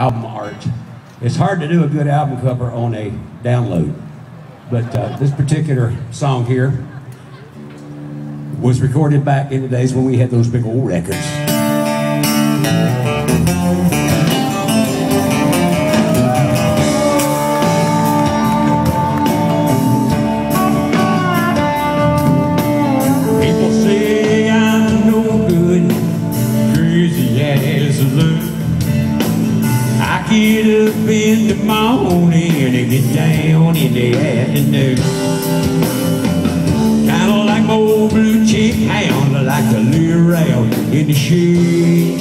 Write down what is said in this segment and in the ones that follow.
album art. It's hard to do a good album cover on a download, but uh, this particular song here was recorded back in the days when we had those big old records. The shade.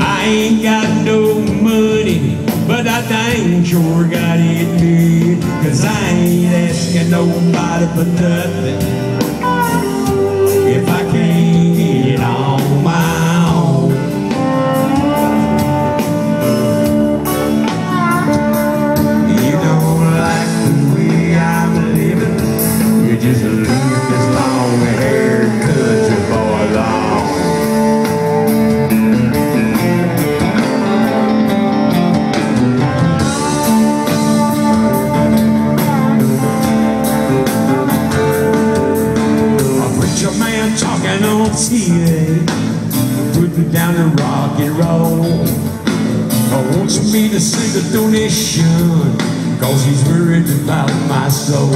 I ain't got no money, but I dang sure got it made. Cause I ain't asking nobody for nothing on TV Put me down to rock and roll. I want me to sing a donation Cause he's worried about my soul.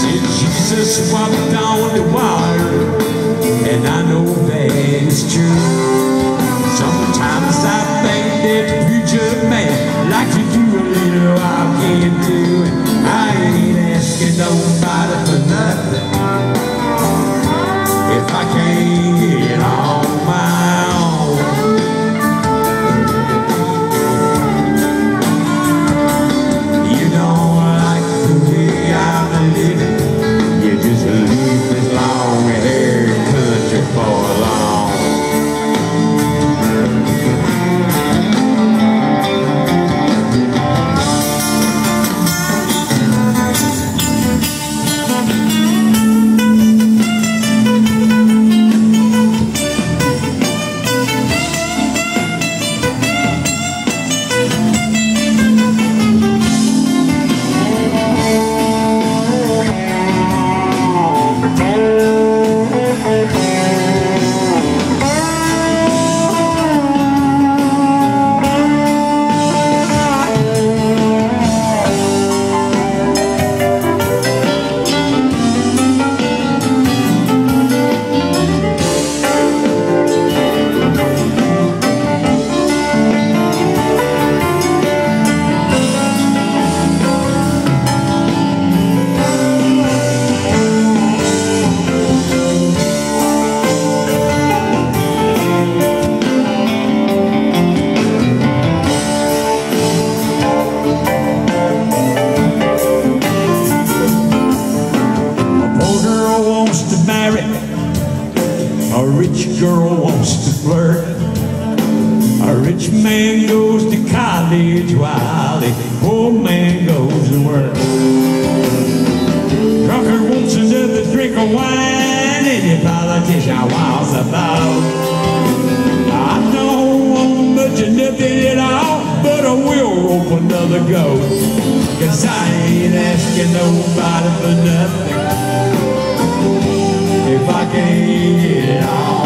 Said Jesus walked on the water And I know that it's true wants to flirt. A rich man goes to college while a poor man goes to work. Drunkard wants another drink of wine, any politician wants about. I don't want much of nothing at all, but I will rope another goat. Cause I ain't asking nobody for nothing if I can't get it on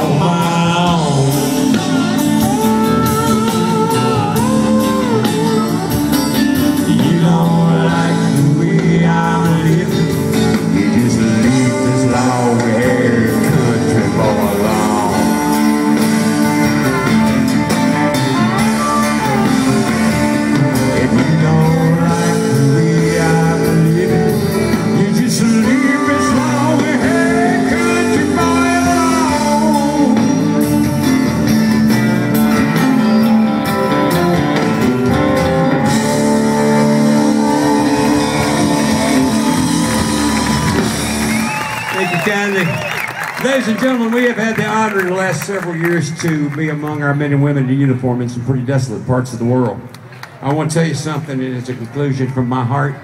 Ladies and gentlemen, we have had the honor in the last several years to be among our men and women in uniform in some pretty desolate parts of the world. I want to tell you something, and it's a conclusion from my heart.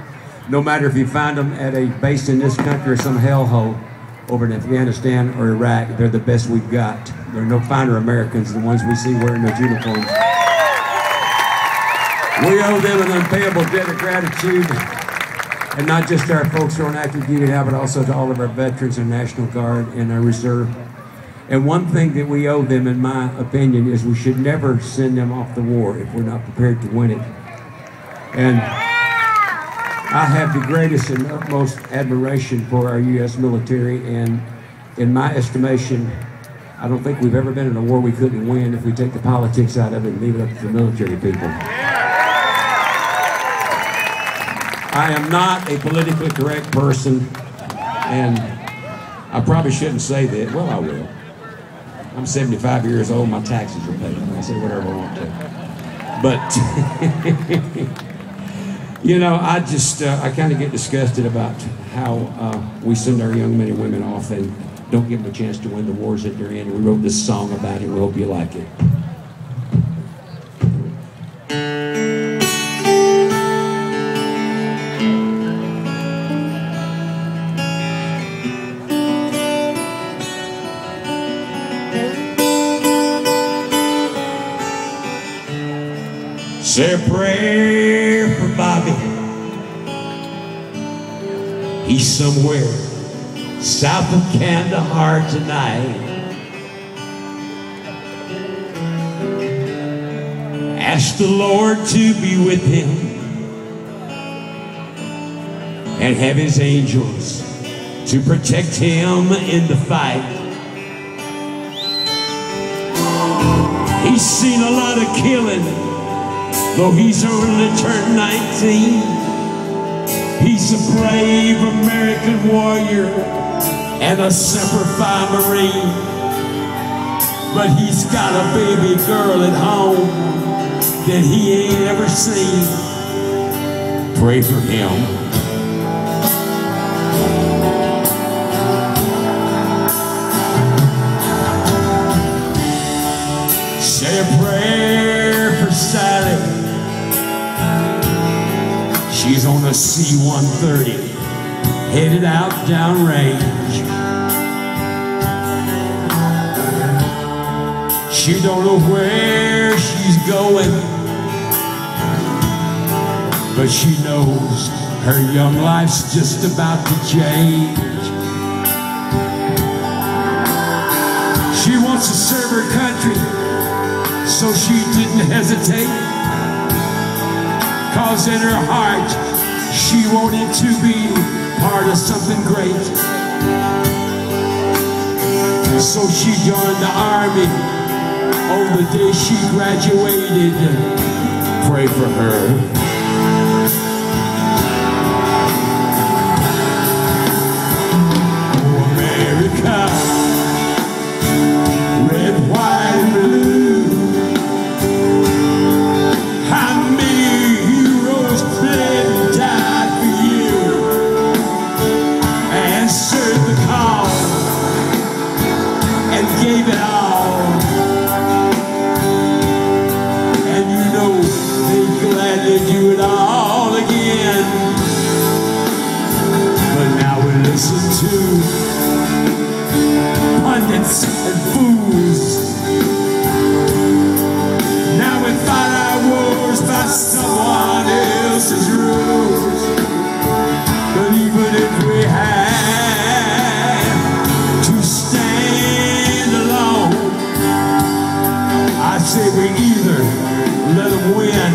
No matter if you find them at a base in this country or some hellhole over in Afghanistan or Iraq, they're the best we've got. There are no finer Americans than the ones we see wearing those uniforms. We owe them an unpayable debt of gratitude, and not just our folks who are on active duty now, but also to all of our veterans and National Guard and our reserve. And one thing that we owe them, in my opinion, is we should never send them off the war if we're not prepared to win it. And I have the greatest and utmost admiration for our U.S. military, and in my estimation, I don't think we've ever been in a war we couldn't win if we take the politics out of it and leave it up to the military people. I am not a politically correct person, and I probably shouldn't say that. Well, I will. I'm 75 years old, my taxes are paid. I say whatever I want to. But, you know, I just, uh, I kind of get disgusted about how uh, we send our young men and women off and don't give them a chance to win the wars that they're in. We wrote this song about it. We hope you like it. Say a prayer for Bobby. He's somewhere south of Kandahar tonight. Ask the Lord to be with him and have his angels to protect him in the fight. He's seen a lot of killing, though he's only turned 19. He's a brave American warrior and a Semper Fi Marine. But he's got a baby girl at home that he ain't ever seen. Pray for him. Say a prayer She's on a C-130 headed out downrange. She don't know where she's going, but she knows her young life's just about to change. She wants to serve her country, so she didn't hesitate. Cause in her heart, she wanted to be part of something great. So she joined the army on the day she graduated. Pray for her. and booze. Now we fight our wars by someone else's rules. But even if we had to stand alone, I say we either let them win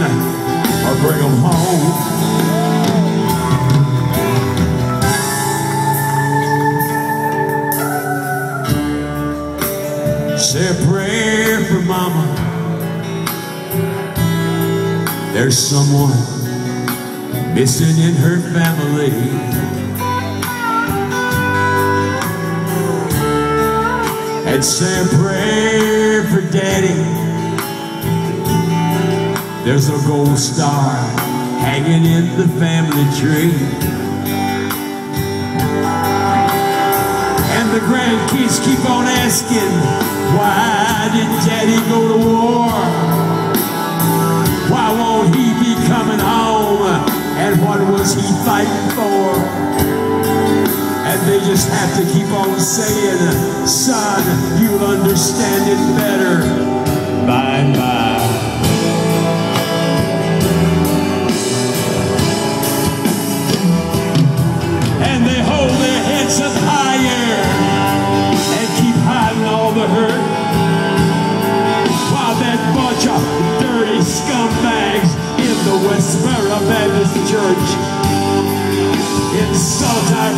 or bring them home. There's someone missing in her family. And say a prayer for daddy. There's a gold star hanging in the family tree. And the grandkids keep on asking, why did daddy go to war? Why won't he be coming home? And what was he fighting for? And they just have to keep on saying, son, you'll understand it better by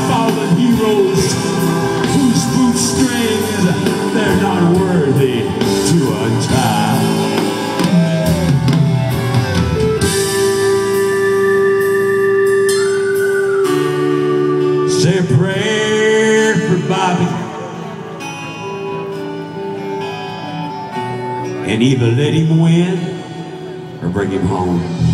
fallen heroes whose bootstrings they're not worthy to untie. Say a prayer for Bobby. And either let him win or bring him home.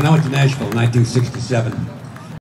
When I went to Nashville in 1967,